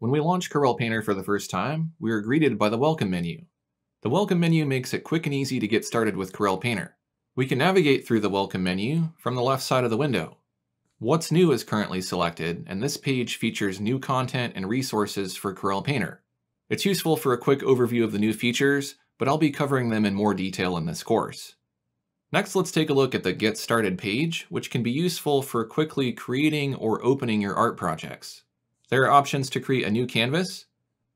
When we launch Corel Painter for the first time, we are greeted by the Welcome menu. The Welcome menu makes it quick and easy to get started with Corel Painter. We can navigate through the Welcome menu from the left side of the window. What's New is currently selected, and this page features new content and resources for Corel Painter. It's useful for a quick overview of the new features, but I'll be covering them in more detail in this course. Next, let's take a look at the Get Started page, which can be useful for quickly creating or opening your art projects. There are options to create a new canvas,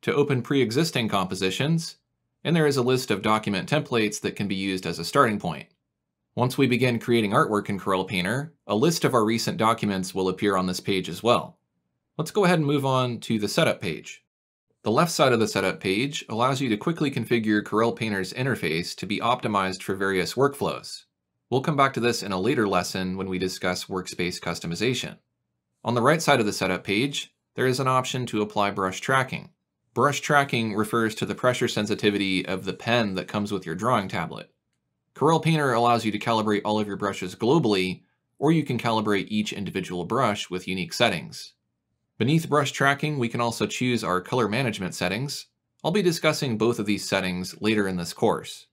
to open pre-existing compositions, and there is a list of document templates that can be used as a starting point. Once we begin creating artwork in Corel Painter, a list of our recent documents will appear on this page as well. Let's go ahead and move on to the Setup page. The left side of the Setup page allows you to quickly configure Corel Painter's interface to be optimized for various workflows. We'll come back to this in a later lesson when we discuss workspace customization. On the right side of the Setup page, there is an option to apply brush tracking. Brush tracking refers to the pressure sensitivity of the pen that comes with your drawing tablet. Corel Painter allows you to calibrate all of your brushes globally, or you can calibrate each individual brush with unique settings. Beneath brush tracking, we can also choose our color management settings. I'll be discussing both of these settings later in this course.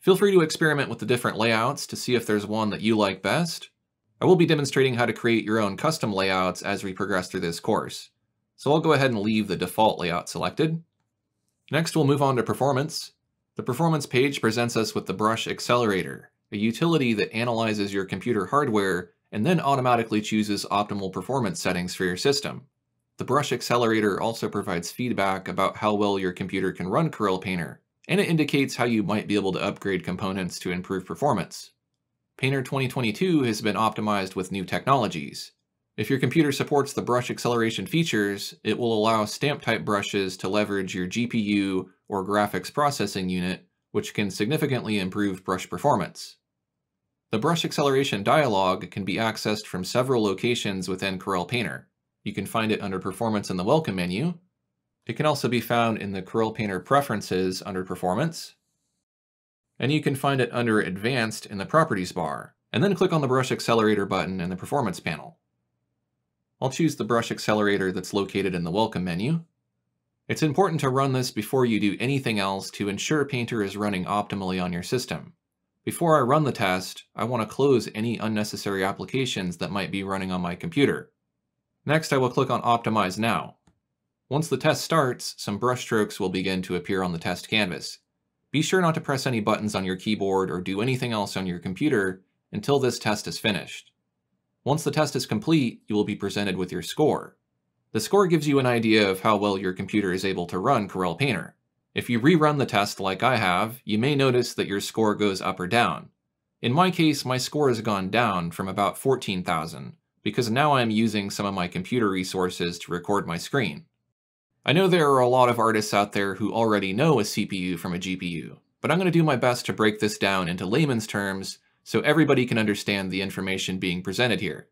Feel free to experiment with the different layouts to see if there's one that you like best. I will be demonstrating how to create your own custom layouts as we progress through this course. So I'll go ahead and leave the default layout selected. Next, we'll move on to performance. The performance page presents us with the Brush Accelerator, a utility that analyzes your computer hardware and then automatically chooses optimal performance settings for your system. The Brush Accelerator also provides feedback about how well your computer can run Corel Painter, and it indicates how you might be able to upgrade components to improve performance. Painter 2022 has been optimized with new technologies, if your computer supports the brush acceleration features, it will allow stamp type brushes to leverage your GPU or graphics processing unit, which can significantly improve brush performance. The brush acceleration dialog can be accessed from several locations within Corel Painter. You can find it under Performance in the Welcome menu. It can also be found in the Corel Painter Preferences under Performance. And you can find it under Advanced in the Properties bar, and then click on the Brush Accelerator button in the Performance panel. I'll choose the brush accelerator that's located in the Welcome menu. It's important to run this before you do anything else to ensure Painter is running optimally on your system. Before I run the test, I want to close any unnecessary applications that might be running on my computer. Next, I will click on Optimize Now. Once the test starts, some brushstrokes will begin to appear on the test canvas. Be sure not to press any buttons on your keyboard or do anything else on your computer until this test is finished. Once the test is complete, you will be presented with your score. The score gives you an idea of how well your computer is able to run Corel Painter. If you rerun the test like I have, you may notice that your score goes up or down. In my case, my score has gone down from about 14,000, because now I'm using some of my computer resources to record my screen. I know there are a lot of artists out there who already know a CPU from a GPU, but I'm going to do my best to break this down into layman's terms so everybody can understand the information being presented here.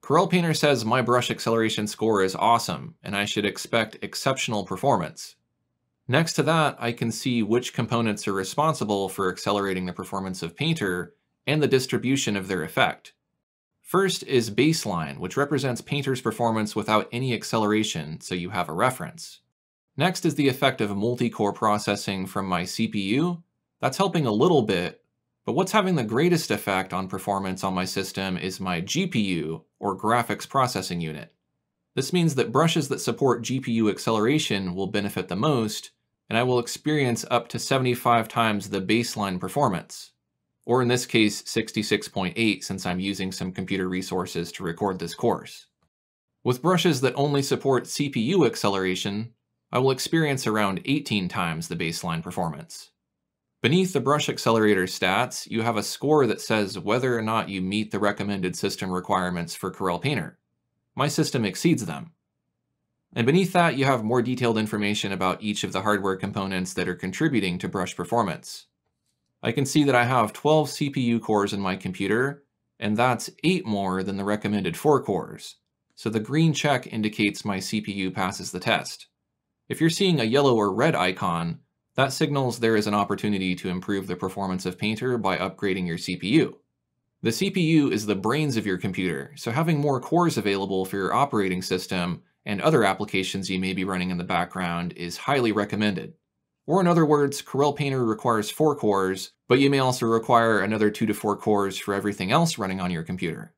Corel Painter says my brush acceleration score is awesome, and I should expect exceptional performance. Next to that, I can see which components are responsible for accelerating the performance of Painter and the distribution of their effect. First is baseline, which represents Painter's performance without any acceleration, so you have a reference. Next is the effect of multi-core processing from my CPU. That's helping a little bit, but what's having the greatest effect on performance on my system is my GPU, or Graphics Processing Unit. This means that brushes that support GPU acceleration will benefit the most, and I will experience up to 75 times the baseline performance. Or in this case, 66.8 since I'm using some computer resources to record this course. With brushes that only support CPU acceleration, I will experience around 18 times the baseline performance. Beneath the brush accelerator stats, you have a score that says whether or not you meet the recommended system requirements for Corel Painter. My system exceeds them. And beneath that, you have more detailed information about each of the hardware components that are contributing to brush performance. I can see that I have 12 CPU cores in my computer, and that's 8 more than the recommended 4 cores. So the green check indicates my CPU passes the test. If you're seeing a yellow or red icon, that signals there is an opportunity to improve the performance of Painter by upgrading your CPU. The CPU is the brains of your computer, so having more cores available for your operating system and other applications you may be running in the background is highly recommended. Or in other words, Corel Painter requires 4 cores, but you may also require another 2 to 4 cores for everything else running on your computer.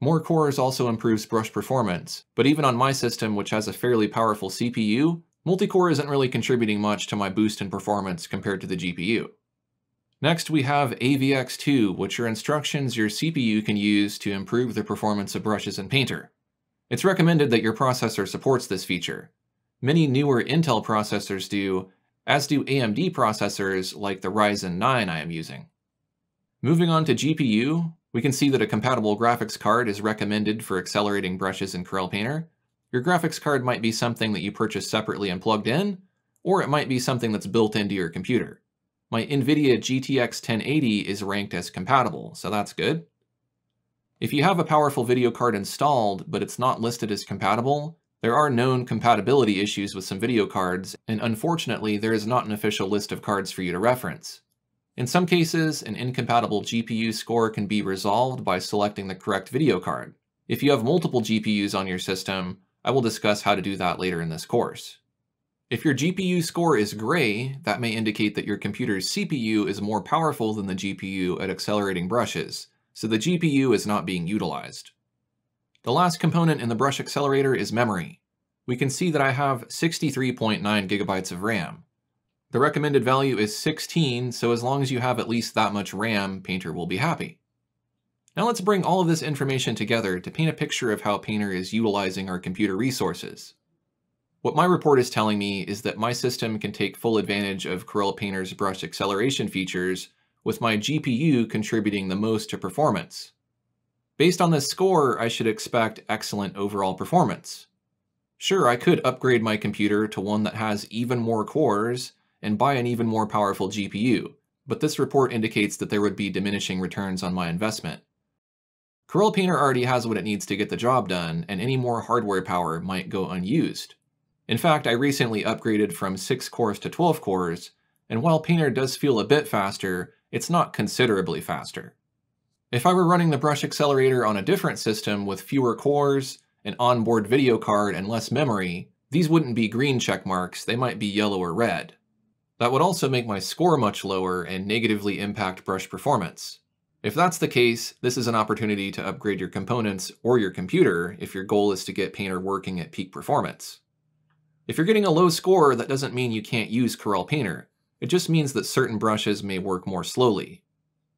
More cores also improves brush performance, but even on my system which has a fairly powerful CPU, multicore isn't really contributing much to my boost in performance compared to the GPU. Next we have AVX2, which are instructions your CPU can use to improve the performance of brushes in Painter. It's recommended that your processor supports this feature. Many newer Intel processors do, as do AMD processors like the Ryzen 9 I am using. Moving on to GPU, we can see that a compatible graphics card is recommended for accelerating brushes in Corel Painter. Your graphics card might be something that you purchase separately and plugged in, or it might be something that's built into your computer. My NVIDIA GTX 1080 is ranked as compatible, so that's good. If you have a powerful video card installed, but it's not listed as compatible, there are known compatibility issues with some video cards, and unfortunately there is not an official list of cards for you to reference. In some cases, an incompatible GPU score can be resolved by selecting the correct video card. If you have multiple GPUs on your system, I will discuss how to do that later in this course. If your GPU score is gray, that may indicate that your computer's CPU is more powerful than the GPU at accelerating brushes, so the GPU is not being utilized. The last component in the brush accelerator is memory. We can see that I have 63.9 gigabytes of RAM. The recommended value is 16, so as long as you have at least that much RAM, Painter will be happy. Now let's bring all of this information together to paint a picture of how Painter is utilizing our computer resources. What my report is telling me is that my system can take full advantage of Corel Painter's brush acceleration features, with my GPU contributing the most to performance. Based on this score, I should expect excellent overall performance. Sure, I could upgrade my computer to one that has even more cores and buy an even more powerful GPU, but this report indicates that there would be diminishing returns on my investment. Corel Painter already has what it needs to get the job done, and any more hardware power might go unused. In fact, I recently upgraded from 6 cores to 12 cores, and while Painter does feel a bit faster, it's not considerably faster. If I were running the brush accelerator on a different system with fewer cores, an onboard video card, and less memory, these wouldn't be green check marks, they might be yellow or red. That would also make my score much lower and negatively impact brush performance. If that's the case, this is an opportunity to upgrade your components or your computer if your goal is to get Painter working at peak performance. If you're getting a low score, that doesn't mean you can't use Corel Painter. It just means that certain brushes may work more slowly.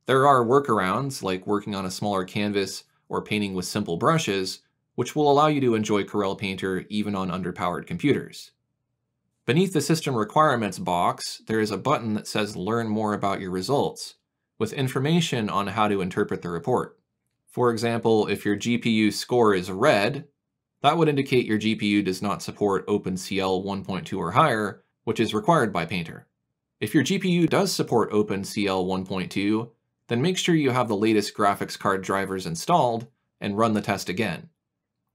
There are workarounds, like working on a smaller canvas or painting with simple brushes, which will allow you to enjoy Corel Painter even on underpowered computers. Beneath the System Requirements box, there is a button that says Learn More About Your Results, with information on how to interpret the report. For example, if your GPU score is red, that would indicate your GPU does not support OpenCL 1.2 or higher, which is required by Painter. If your GPU does support OpenCL 1.2, then make sure you have the latest graphics card drivers installed and run the test again.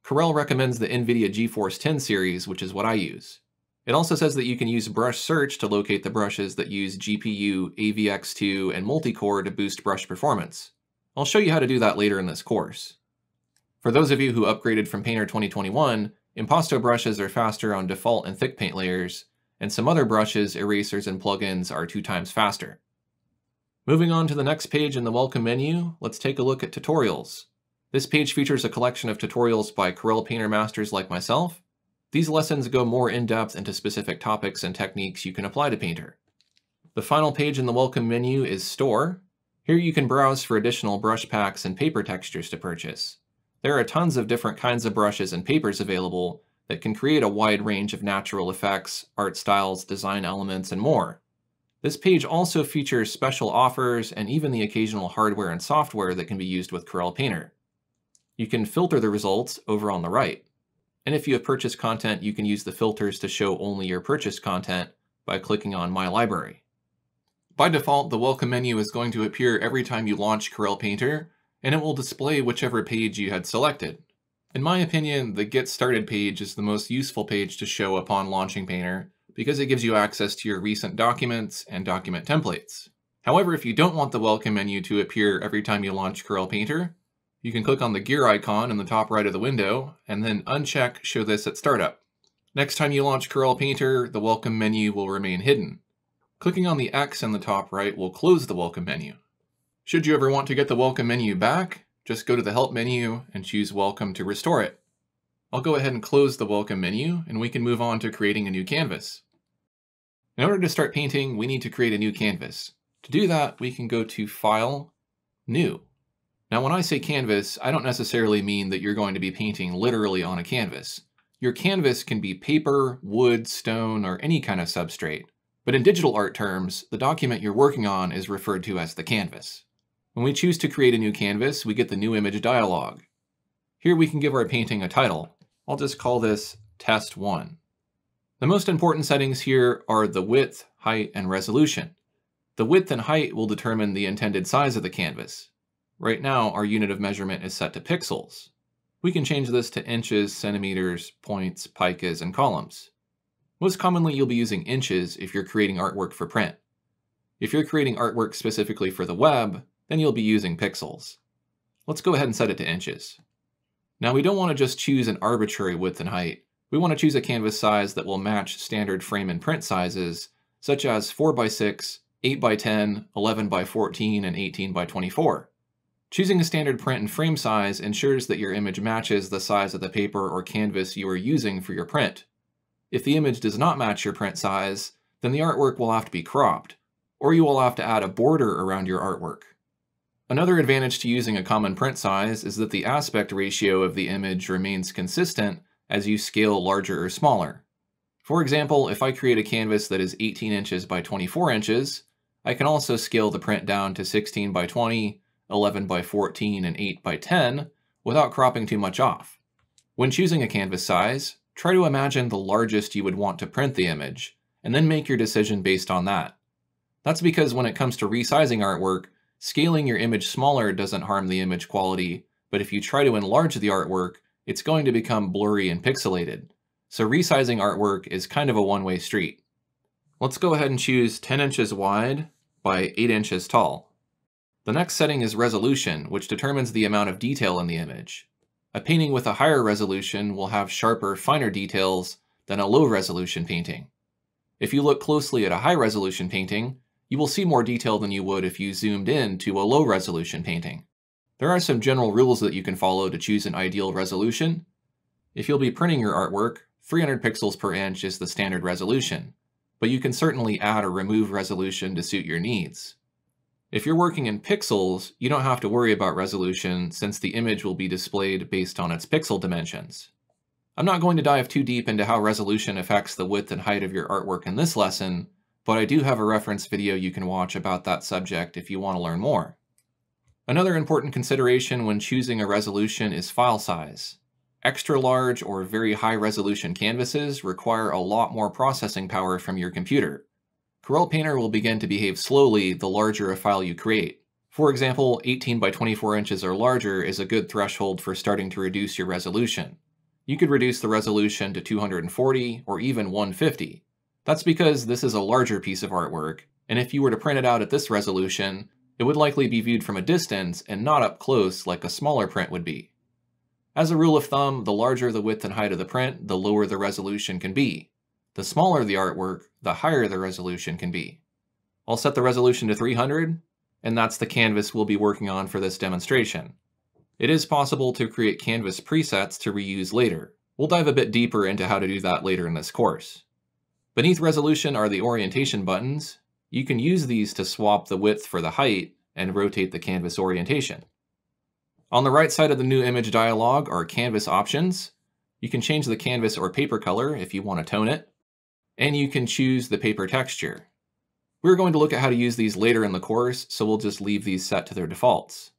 Corel recommends the NVIDIA GeForce 10 series, which is what I use. It also says that you can use brush search to locate the brushes that use GPU, AVX2, and multicore to boost brush performance. I'll show you how to do that later in this course. For those of you who upgraded from Painter 2021, Impasto brushes are faster on default and thick paint layers, and some other brushes, erasers, and plugins are two times faster. Moving on to the next page in the welcome menu, let's take a look at tutorials. This page features a collection of tutorials by Corel Painter masters like myself. These lessons go more in-depth into specific topics and techniques you can apply to Painter. The final page in the welcome menu is Store. Here you can browse for additional brush packs and paper textures to purchase. There are tons of different kinds of brushes and papers available that can create a wide range of natural effects, art styles, design elements, and more. This page also features special offers and even the occasional hardware and software that can be used with Corel Painter. You can filter the results over on the right. And if you have purchased content, you can use the filters to show only your purchased content by clicking on My Library. By default, the welcome menu is going to appear every time you launch Corel Painter, and it will display whichever page you had selected. In my opinion, the Get Started page is the most useful page to show upon launching Painter, because it gives you access to your recent documents and document templates. However, if you don't want the welcome menu to appear every time you launch Corel Painter, You can click on the gear icon in the top right of the window, and then uncheck Show this at startup. Next time you launch Corel Painter, the welcome menu will remain hidden. Clicking on the X in the top right will close the welcome menu. Should you ever want to get the welcome menu back, just go to the Help menu and choose Welcome to restore it. I'll go ahead and close the welcome menu, and we can move on to creating a new canvas. In order to start painting, we need to create a new canvas. To do that, we can go to File, New. Now when I say canvas, I don't necessarily mean that you're going to be painting literally on a canvas. Your canvas can be paper, wood, stone, or any kind of substrate. But in digital art terms, the document you're working on is referred to as the canvas. When we choose to create a new canvas, we get the new image dialog. Here we can give our painting a title. I'll just call this Test 1. The most important settings here are the width, height, and resolution. The width and height will determine the intended size of the canvas. Right now, our unit of measurement is set to pixels. We can change this to inches, centimeters, points, picas, and columns. Most commonly, you'll be using inches if you're creating artwork for print. If you're creating artwork specifically for the web, then you'll be using pixels. Let's go ahead and set it to inches. Now we don't want to just choose an arbitrary width and height. We want to choose a canvas size that will match standard frame and print sizes, such as 4x6, 8x10, 11x14, and 18x24. Choosing a standard print and frame size ensures that your image matches the size of the paper or canvas you are using for your print. If the image does not match your print size, then the artwork will have to be cropped, or you will have to add a border around your artwork. Another advantage to using a common print size is that the aspect ratio of the image remains consistent as you scale larger or smaller. For example, if I create a canvas that is 18 inches by 24 inches, I can also scale the print down to 16 by 20, 11 by 14, and 8 by 10 without cropping too much off. When choosing a canvas size, try to imagine the largest you would want to print the image, and then make your decision based on that. That's because when it comes to resizing artwork, scaling your image smaller doesn't harm the image quality, but if you try to enlarge the artwork, it's going to become blurry and pixelated. So resizing artwork is kind of a one-way street. Let's go ahead and choose 10 inches wide by 8 inches tall. The next setting is resolution, which determines the amount of detail in the image. A painting with a higher resolution will have sharper, finer details than a low resolution painting. If you look closely at a high resolution painting, you will see more detail than you would if you zoomed in to a low resolution painting. There are some general rules that you can follow to choose an ideal resolution. If you'll be printing your artwork, 300 pixels per inch is the standard resolution, but you can certainly add or remove resolution to suit your needs. If you're working in pixels, you don't have to worry about resolution since the image will be displayed based on its pixel dimensions. I'm not going to dive too deep into how resolution affects the width and height of your artwork in this lesson, but I do have a reference video you can watch about that subject if you want to learn more. Another important consideration when choosing a resolution is file size. Extra large or very high resolution canvases require a lot more processing power from your computer, Corel Painter will begin to behave slowly the larger a file you create. For example, 18 by 24 inches or larger is a good threshold for starting to reduce your resolution. You could reduce the resolution to 240 or even 150. That's because this is a larger piece of artwork, and if you were to print it out at this resolution, it would likely be viewed from a distance and not up close like a smaller print would be. As a rule of thumb, the larger the width and height of the print, the lower the resolution can be. The smaller the artwork, the higher the resolution can be. I'll set the resolution to 300, and that's the canvas we'll be working on for this demonstration. It is possible to create canvas presets to reuse later. We'll dive a bit deeper into how to do that later in this course. Beneath resolution are the orientation buttons. You can use these to swap the width for the height and rotate the canvas orientation. On the right side of the new image dialog are canvas options. You can change the canvas or paper color if you want to tone it and you can choose the paper texture. We're going to look at how to use these later in the course, so we'll just leave these set to their defaults.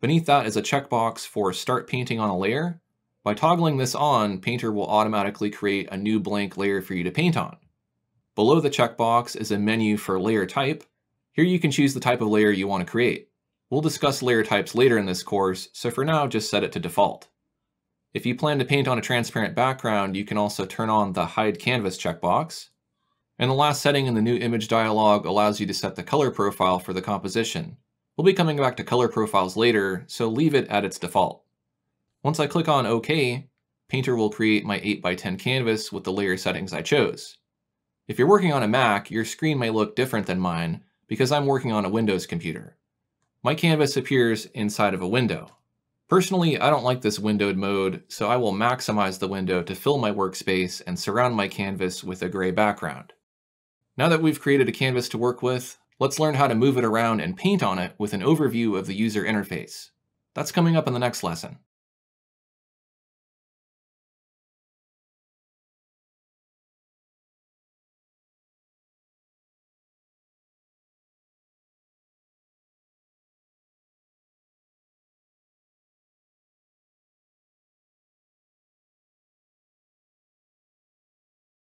Beneath that is a checkbox for Start Painting on a Layer. By toggling this on, Painter will automatically create a new blank layer for you to paint on. Below the checkbox is a menu for layer type. Here you can choose the type of layer you want to create. We'll discuss layer types later in this course, so for now just set it to default. If you plan to paint on a transparent background, you can also turn on the Hide Canvas checkbox. And the last setting in the new image dialog allows you to set the color profile for the composition. We'll be coming back to color profiles later, so leave it at its default. Once I click on OK, Painter will create my 8x10 canvas with the layer settings I chose. If you're working on a Mac, your screen may look different than mine because I'm working on a Windows computer. My canvas appears inside of a window. Personally, I don't like this windowed mode, so I will maximize the window to fill my workspace and surround my canvas with a gray background. Now that we've created a canvas to work with, let's learn how to move it around and paint on it with an overview of the user interface. That's coming up in the next lesson.